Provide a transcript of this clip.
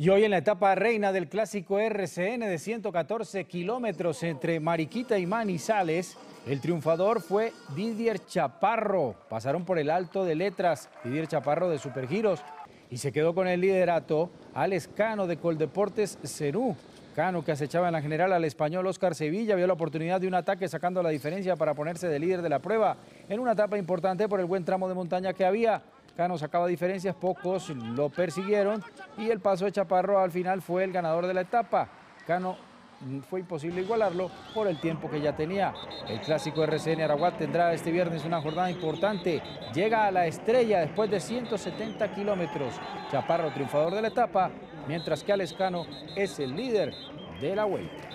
Y hoy en la etapa reina del clásico RCN de 114 kilómetros entre Mariquita y Manizales, el triunfador fue Didier Chaparro. Pasaron por el alto de letras Didier Chaparro de Supergiros y se quedó con el liderato Alex Cano de Coldeportes Cerú. Cano, que acechaba en la general al español Oscar Sevilla, vio la oportunidad de un ataque sacando la diferencia para ponerse de líder de la prueba en una etapa importante por el buen tramo de montaña que había. Cano sacaba diferencias, pocos lo persiguieron y el paso de Chaparro al final fue el ganador de la etapa. Cano fue imposible igualarlo por el tiempo que ya tenía. El clásico RCN Araguat tendrá este viernes una jornada importante. Llega a la estrella después de 170 kilómetros. Chaparro triunfador de la etapa, mientras que Alex Cano es el líder de la vuelta.